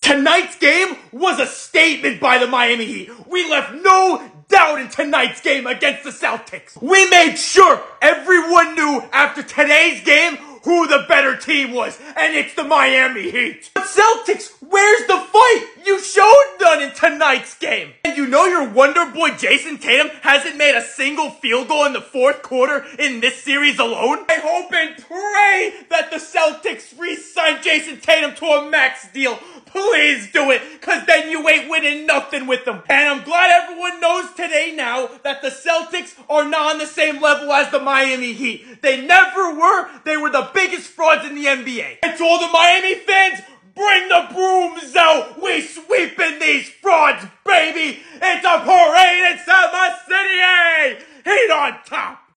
Tonight's game was a statement by the Miami Heat. We left no doubt in tonight's game against the Celtics. We made sure everyone knew after today's game who the better team was, and it's the Miami Heat. Celtics, where's the tonight's game. And you know your wonder boy Jayson Tatum hasn't made a single field goal in the fourth quarter in this series alone? I hope and pray that the Celtics re-sign Jayson Tatum to a max deal. Please do it, cause then you ain't winning nothing with them. And I'm glad everyone knows today now that the Celtics are not on the same level as the Miami Heat. They never were. They were the biggest frauds in the NBA. And to all the Miami fans, We sweeping these frauds, baby. It's a parade in Summer City. Heat on top.